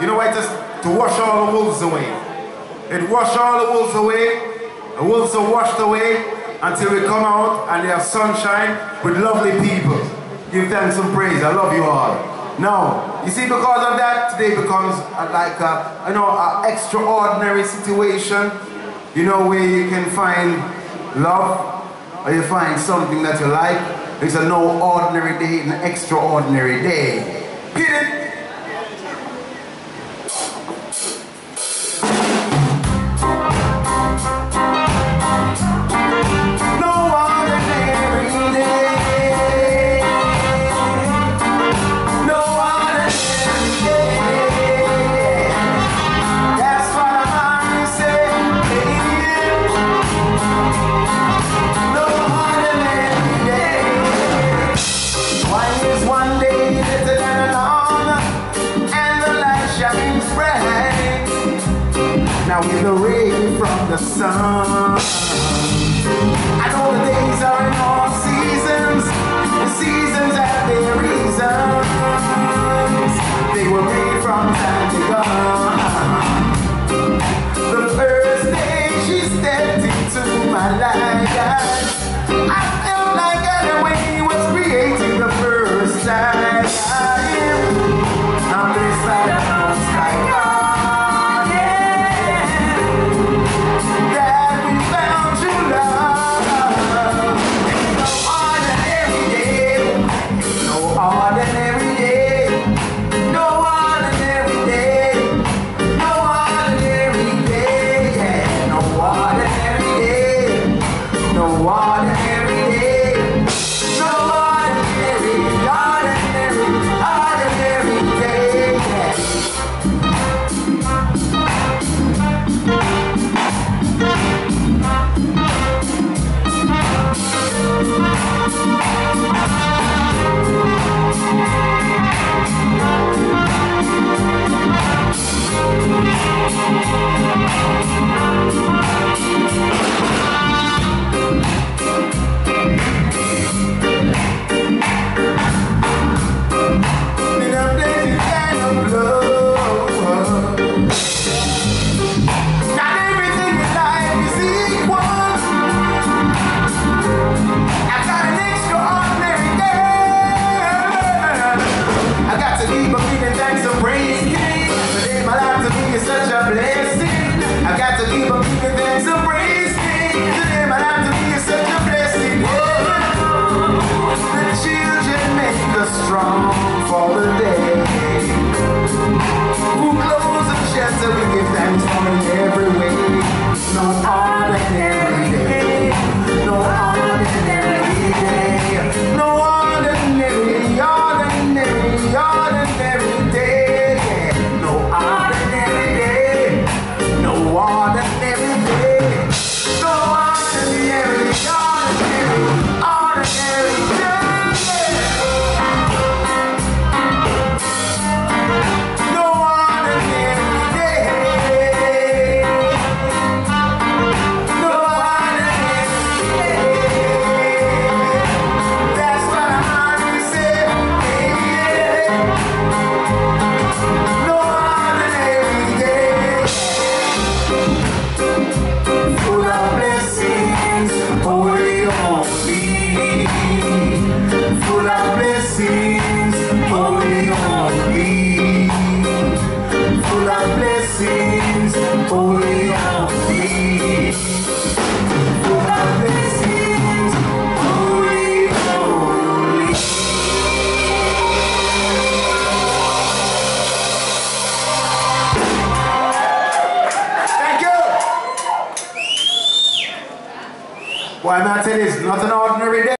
You know why? Just to wash all the wolves away. It wash all the wolves away. The wolves are washed away until we come out and there's sunshine with lovely people. Give them some praise. I love you all. Now, you see, because of that, today becomes a, like a, you know, an extraordinary situation. You know, where you can find love, or you find something that you like. It's a no ordinary day, an extraordinary day. Hit it! Now we're the rain from the sun. I know the days are in all seasons. The seasons have their reasons. They were made from time to come. The first day she stepped into my life, I felt like Adam was creating Why not you, it's not an ordinary day.